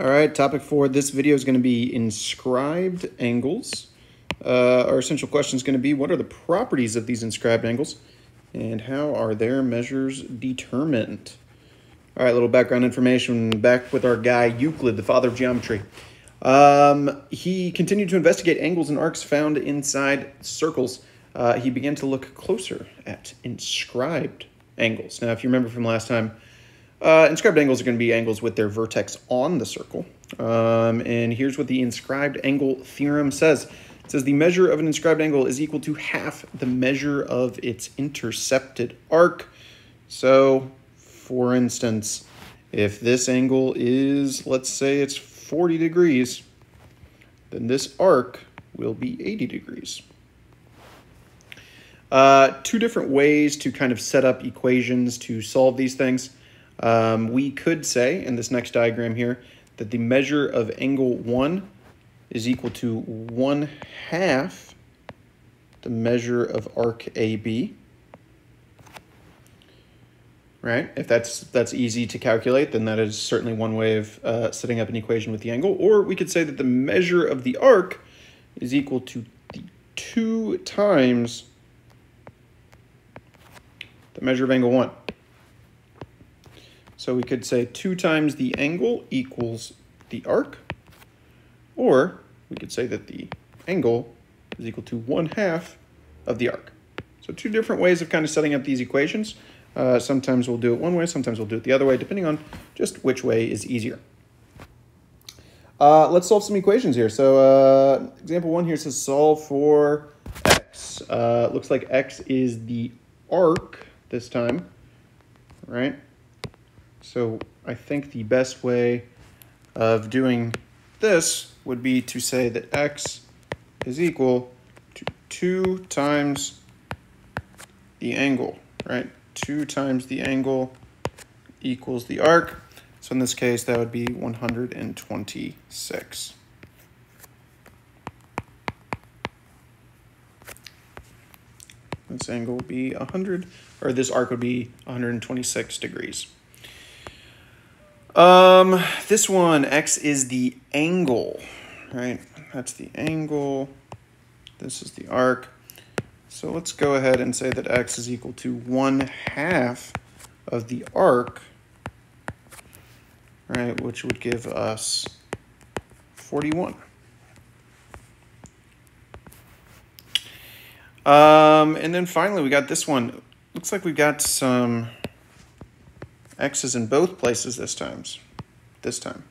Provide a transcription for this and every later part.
All right, topic for this video is going to be inscribed angles. Uh, our essential question is going to be, what are the properties of these inscribed angles, and how are their measures determined? All right, little background information. Back with our guy Euclid, the father of geometry. Um, he continued to investigate angles and arcs found inside circles. Uh, he began to look closer at inscribed angles. Now, if you remember from last time, uh, inscribed angles are going to be angles with their vertex on the circle. Um, and here's what the inscribed angle theorem says. It says the measure of an inscribed angle is equal to half the measure of its intercepted arc. So, for instance, if this angle is, let's say it's 40 degrees, then this arc will be 80 degrees. Uh, two different ways to kind of set up equations to solve these things. Um, we could say in this next diagram here that the measure of angle 1 is equal to 1 half the measure of arc AB. Right? If that's that's easy to calculate, then that is certainly one way of uh, setting up an equation with the angle. Or we could say that the measure of the arc is equal to the 2 times the measure of angle 1. So we could say 2 times the angle equals the arc, or we could say that the angle is equal to 1 half of the arc. So two different ways of kind of setting up these equations. Uh, sometimes we'll do it one way, sometimes we'll do it the other way, depending on just which way is easier. Uh, let's solve some equations here. So uh, example one here says solve for x. Uh, looks like x is the arc this time, right? So I think the best way of doing this would be to say that x is equal to 2 times the angle, right? 2 times the angle equals the arc. So in this case, that would be 126. This angle would be 100, or this arc would be 126 degrees. Um, this one, x is the angle, right? That's the angle. This is the arc. So let's go ahead and say that x is equal to 1 half of the arc, right, which would give us 41. Um, and then finally, we got this one. Looks like we've got some x's in both places this times, this time.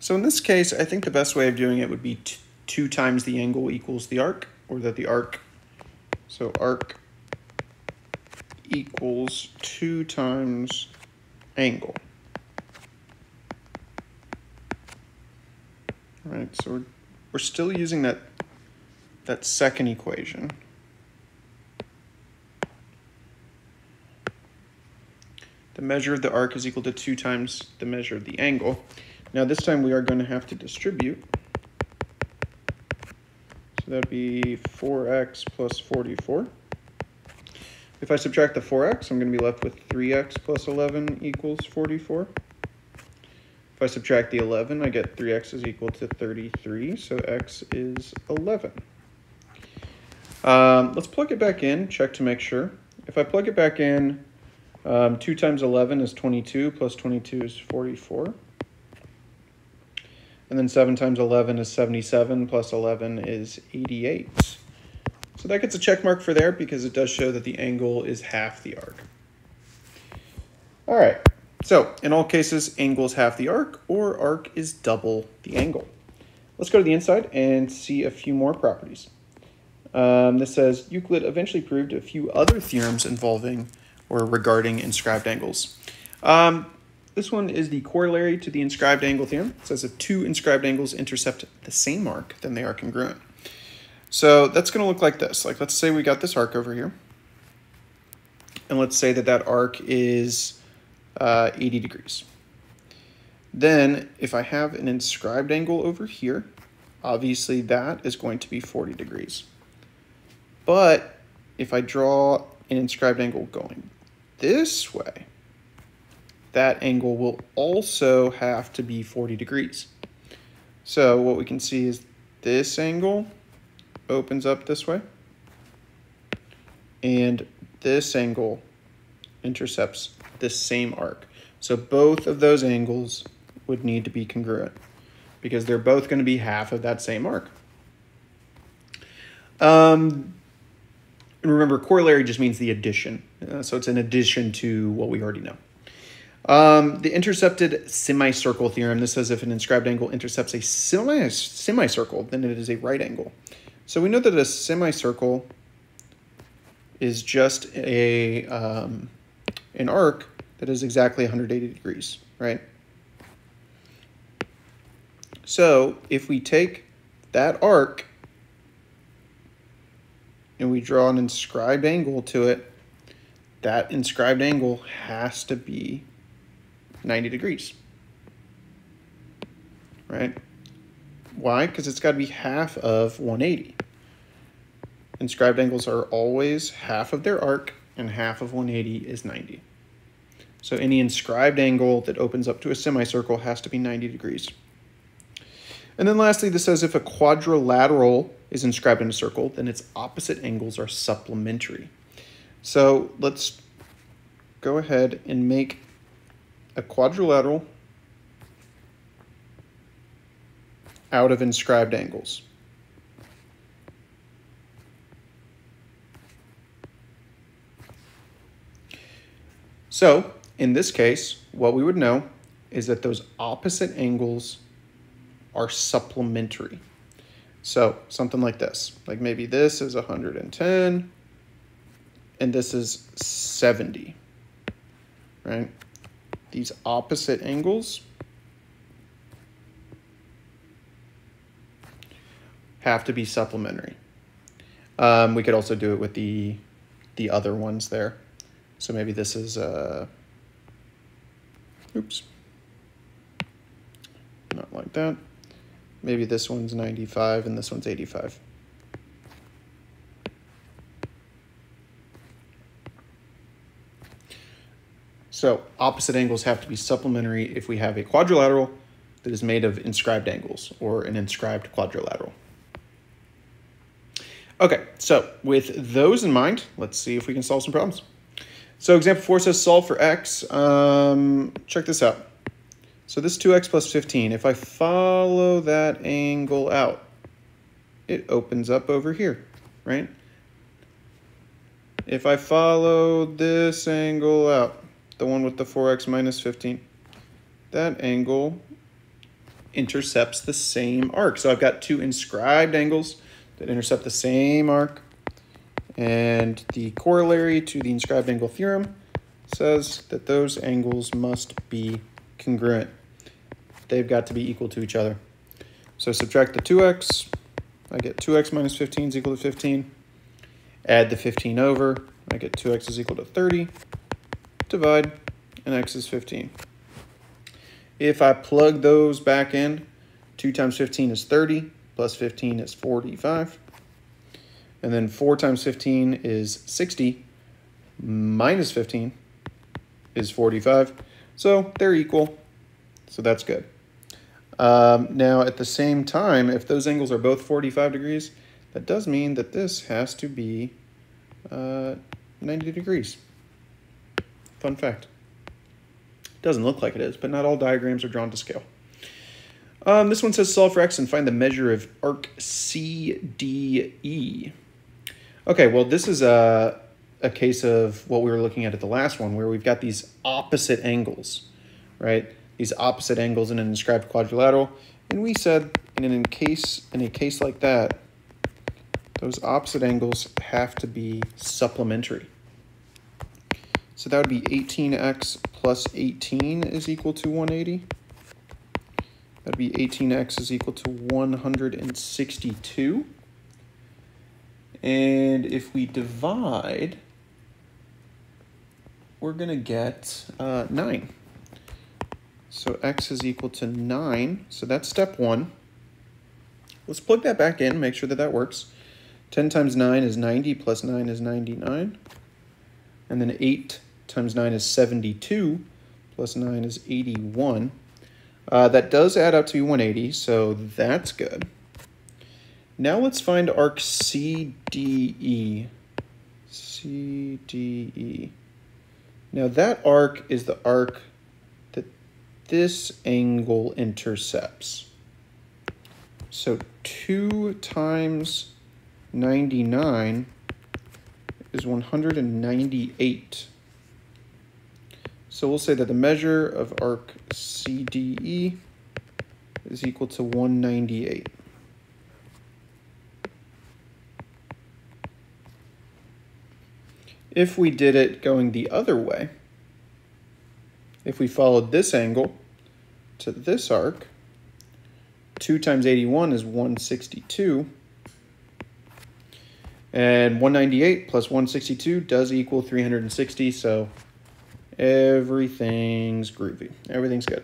So in this case, I think the best way of doing it would be 2 times the angle equals the arc, or that the arc, so arc equals 2 times angle. All right, so we're, we're still using that, that second equation. The measure of the arc is equal to 2 times the measure of the angle. Now this time we are going to have to distribute. So that'd be 4x plus 44. If I subtract the 4x, I'm going to be left with 3x plus 11 equals 44. If I subtract the 11, I get 3x is equal to 33, so x is 11. Um, let's plug it back in, check to make sure. If I plug it back in, um, 2 times 11 is 22, plus 22 is 44. And then 7 times 11 is 77, plus 11 is 88. So that gets a check mark for there because it does show that the angle is half the arc. All right, so in all cases, angle is half the arc or arc is double the angle. Let's go to the inside and see a few more properties. Um, this says Euclid eventually proved a few other theorems involving or regarding inscribed angles. Um, this one is the corollary to the inscribed angle theorem. It says if two inscribed angles intercept the same arc, then they are congruent. So that's going to look like this. Like let's say we got this arc over here. And let's say that that arc is uh, 80 degrees. Then if I have an inscribed angle over here, obviously that is going to be 40 degrees. But if I draw an inscribed angle going this way, that angle will also have to be 40 degrees. So what we can see is this angle opens up this way, and this angle intercepts this same arc. So both of those angles would need to be congruent because they're both going to be half of that same arc. Um, remember, corollary just means the addition. Uh, so it's an addition to what we already know. Um, the intercepted semicircle theorem, this says if an inscribed angle intercepts a semi semicircle, then it is a right angle. So we know that a semicircle is just a um, an arc that is exactly 180 degrees, right? So if we take that arc and we draw an inscribed angle to it, that inscribed angle has to be 90 degrees. Right? Why? Because it's got to be half of 180. Inscribed angles are always half of their arc, and half of 180 is 90. So any inscribed angle that opens up to a semicircle has to be 90 degrees. And then lastly, this says if a quadrilateral is inscribed in a circle, then its opposite angles are supplementary. So let's go ahead and make a quadrilateral out of inscribed angles. So in this case, what we would know is that those opposite angles are supplementary. So something like this, like maybe this is 110 and this is 70, right? These opposite angles have to be supplementary. Um, we could also do it with the the other ones there. So maybe this is, uh, oops, not like that. Maybe this one's 95 and this one's 85. So opposite angles have to be supplementary if we have a quadrilateral that is made of inscribed angles or an inscribed quadrilateral. Okay, so with those in mind, let's see if we can solve some problems. So example four says solve for x. Um, check this out. So this 2x plus 15, if I follow that angle out, it opens up over here, right? If I follow this angle out, the one with the 4x minus 15, that angle intercepts the same arc. So I've got two inscribed angles that intercept the same arc. And the corollary to the inscribed angle theorem says that those angles must be congruent they've got to be equal to each other. So subtract the 2x, I get 2x minus 15 is equal to 15. Add the 15 over, I get 2x is equal to 30. Divide, and x is 15. If I plug those back in, 2 times 15 is 30, plus 15 is 45. And then 4 times 15 is 60, minus 15 is 45. So they're equal, so that's good. Um, now, at the same time, if those angles are both 45 degrees, that does mean that this has to be uh, 90 degrees. Fun fact. Doesn't look like it is, but not all diagrams are drawn to scale. Um, this one says solve for x and find the measure of arc CDE. Okay, well, this is a, a case of what we were looking at at the last one, where we've got these opposite angles, right? These opposite angles in an inscribed quadrilateral. And we said in an case in a case like that, those opposite angles have to be supplementary. So that would be 18x plus 18 is equal to 180. That'd be 18x is equal to 162. And if we divide, we're going to get uh, 9. So x is equal to 9. So that's step 1. Let's plug that back in, make sure that that works. 10 times 9 is 90, plus 9 is 99. And then 8 times 9 is 72, plus 9 is 81. Uh, that does add up to be 180, so that's good. Now let's find arc CDE. CDE. Now that arc is the arc this angle intercepts. So 2 times 99 is 198. So we'll say that the measure of arc CDE is equal to 198. If we did it going the other way, if we followed this angle to this arc, 2 times 81 is 162. And 198 plus 162 does equal 360, so everything's groovy. Everything's good.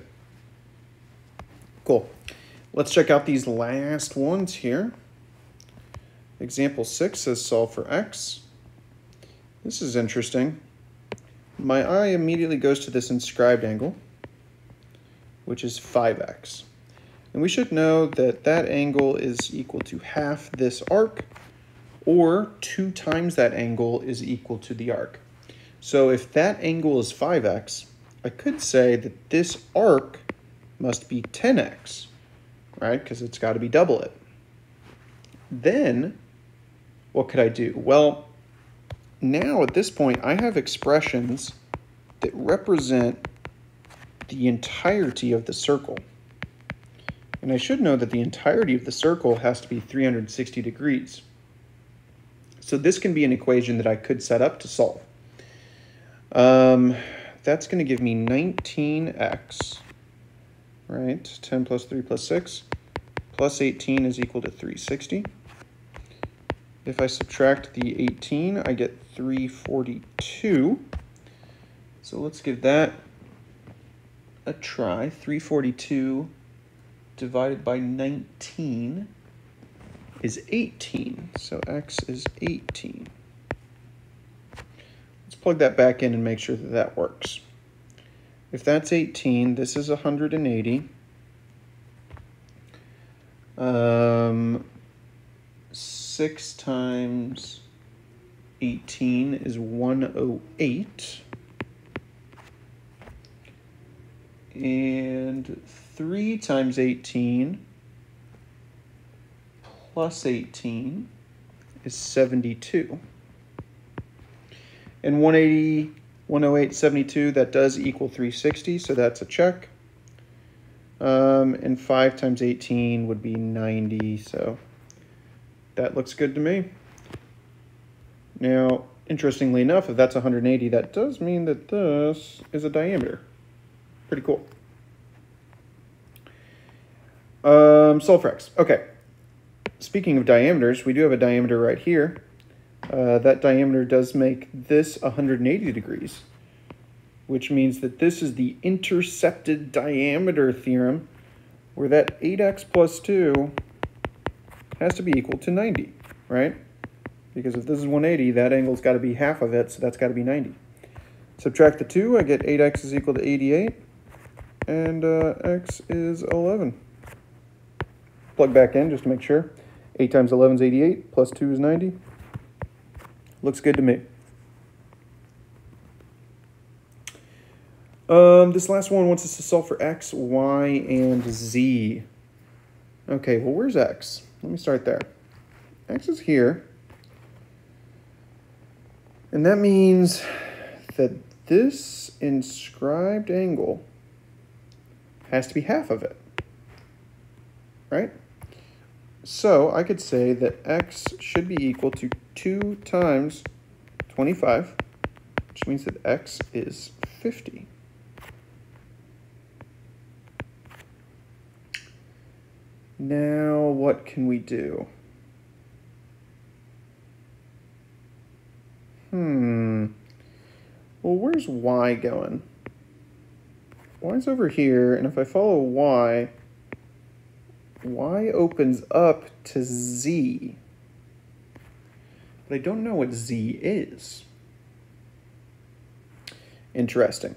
Cool. Let's check out these last ones here. Example 6 says solve for x. This is interesting. My eye immediately goes to this inscribed angle, which is 5x. And we should know that that angle is equal to half this arc, or 2 times that angle is equal to the arc. So if that angle is 5x, I could say that this arc must be 10x, right? Because it's got to be double it. Then, what could I do? Well, now at this point, I have expressions that represent the entirety of the circle. And I should know that the entirety of the circle has to be 360 degrees. So this can be an equation that I could set up to solve. Um, that's going to give me 19x, right? 10 plus 3 plus 6 plus 18 is equal to 360. If I subtract the 18, I get 342. So let's give that a try. 342 divided by 19 is 18. So x is 18. Let's plug that back in and make sure that that works. If that's 18, this is 180. Um, 6 times 18 is 108. And 3 times 18 plus 18 is 72. And 180, 108, 72, that does equal 360, so that's a check. Um, and 5 times 18 would be 90, so that looks good to me. Now, interestingly enough, if that's 180, that does mean that this is a diameter. Pretty cool. Um, X. Okay. Speaking of diameters, we do have a diameter right here. Uh, that diameter does make this 180 degrees, which means that this is the intercepted diameter theorem, where that 8x plus 2 has to be equal to 90, right? Because if this is 180, that angle's got to be half of it, so that's got to be 90. Subtract the 2, I get 8x is equal to 88, and uh, x is 11. Plug back in just to make sure. 8 times 11 is 88, plus 2 is 90. Looks good to me. Um, this last one wants us to solve for x, y, and z. Okay, well, where's x? Let me start there. X is here. And that means that this inscribed angle has to be half of it, right? So I could say that x should be equal to 2 times 25, which means that x is 50. Now, what can we do? Hmm. Well, where's y going? y's over here, and if I follow y, y opens up to z. But I don't know what z is. Interesting.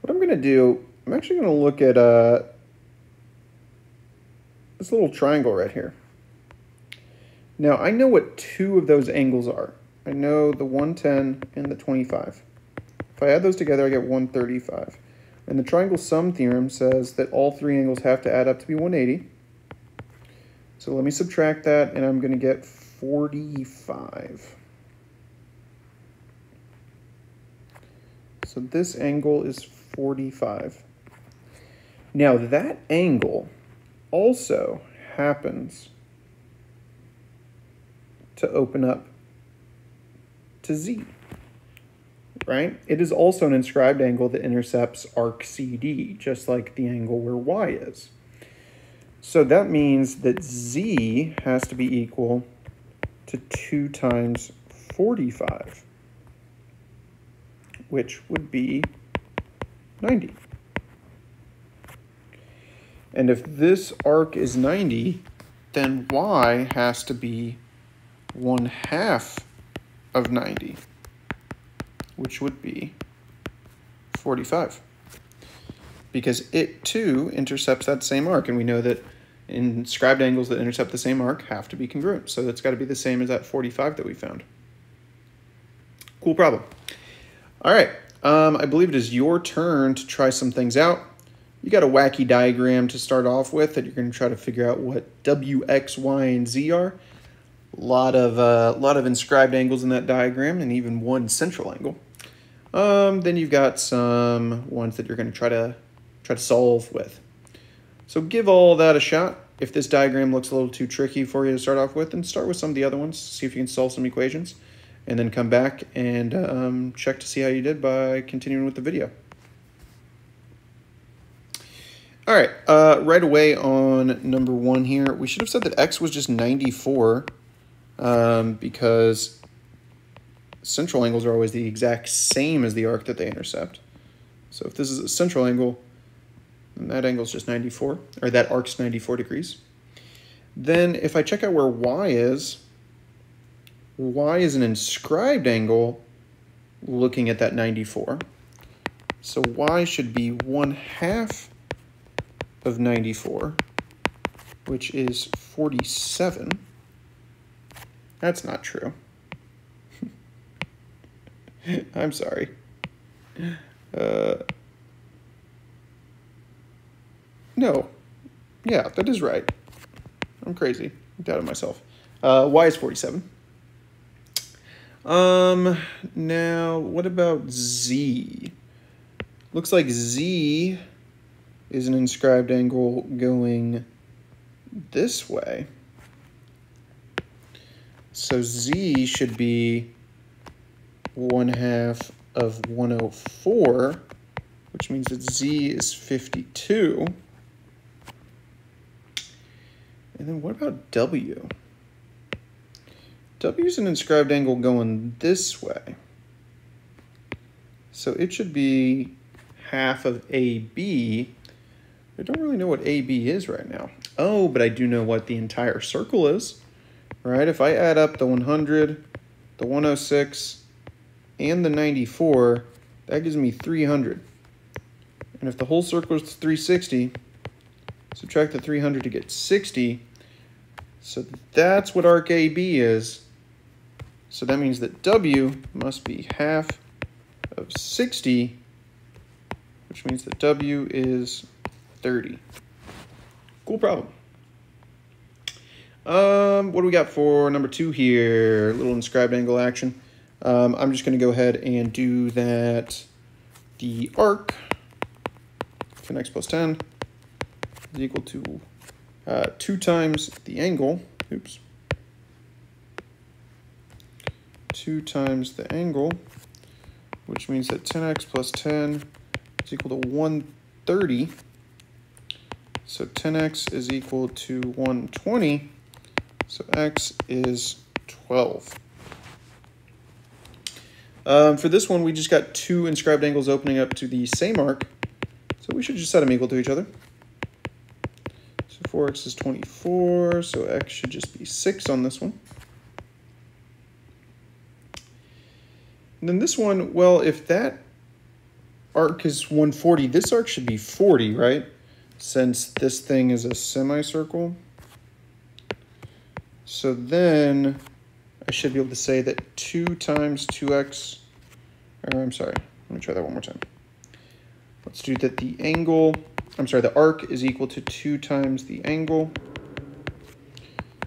what I'm going to do, I'm actually going to look at uh, this little triangle right here. Now, I know what two of those angles are. I know the 110 and the 25. If I add those together, I get 135. And the triangle sum theorem says that all three angles have to add up to be 180. So let me subtract that, and I'm going to get 45. So this angle is 45. Now that angle also happens to open up to Z, right? It is also an inscribed angle that intercepts arc CD, just like the angle where Y is. So that means that Z has to be equal to 2 times 45, which would be 90. And if this arc is 90, then Y has to be 1 half of 90, which would be 45. Because it too intercepts that same arc, and we know that inscribed angles that intercept the same arc have to be congruent. So that's got to be the same as that 45 that we found. Cool problem. All right, um, I believe it is your turn to try some things out you got a wacky diagram to start off with that you're going to try to figure out what W, X, Y, and Z are. A lot of uh, lot of inscribed angles in that diagram, and even one central angle. Um, then you've got some ones that you're going to try to try to solve with. So give all that a shot. If this diagram looks a little too tricky for you to start off with, and start with some of the other ones. See if you can solve some equations, and then come back and um, check to see how you did by continuing with the video. All right, uh, right away on number one here, we should have said that x was just 94 um, because central angles are always the exact same as the arc that they intercept. So if this is a central angle, then that angle is just 94, or that arc's 94 degrees. Then if I check out where y is, y is an inscribed angle looking at that 94. So y should be 1 half of 94, which is 47. That's not true. I'm sorry. Uh, no. Yeah, that is right. I'm crazy. I doubted myself. Uh, is 47. Um, now, what about z? Looks like z is an inscribed angle going this way. So z should be 1 half of 104, which means that z is 52. And then what about w? w is an inscribed angle going this way. So it should be half of AB, I don't really know what AB is right now. Oh, but I do know what the entire circle is, right? If I add up the 100, the 106, and the 94, that gives me 300. And if the whole circle is 360, subtract the 300 to get 60. So that's what arc AB is. So that means that W must be half of 60, which means that W is 30. Cool problem. Um, what do we got for number two here? Little inscribed angle action. Um, I'm just going to go ahead and do that. The arc for x plus 10 is equal to uh, 2 times the angle. Oops. 2 times the angle, which means that 10x plus 10 is equal to 130. So 10x is equal to 120. So x is 12. Um, for this one, we just got two inscribed angles opening up to the same arc. So we should just set them equal to each other. So 4x is 24, so x should just be 6 on this one. And then this one, well, if that arc is 140. This arc should be 40, right? Since this thing is a semicircle. So then I should be able to say that 2 times 2x, or I'm sorry, let me try that one more time. Let's do that the angle, I'm sorry, the arc is equal to 2 times the angle.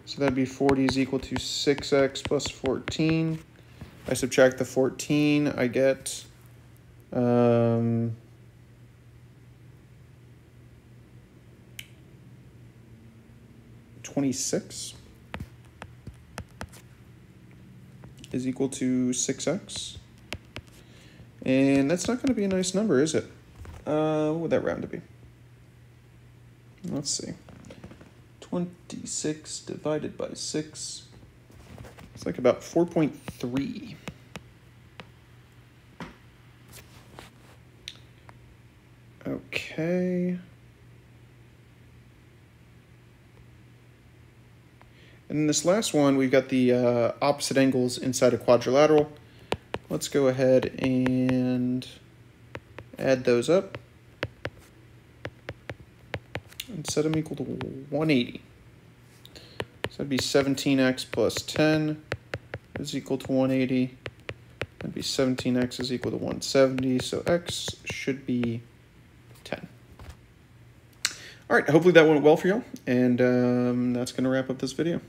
So that'd be 40 is equal to 6x plus 14. I subtract the 14, I get um, Twenty-six is equal to six x, and that's not going to be a nice number, is it? Uh, what would that round to be? Let's see. 26 divided by 6. It's like about 4.3. Okay. And in this last one, we've got the uh, opposite angles inside a quadrilateral. Let's go ahead and add those up and set them equal to 180. So that'd be 17x plus 10 is equal to 180. That'd be 17x is equal to 170, so x should be 10. All right, hopefully that went well for y'all, and um, that's going to wrap up this video.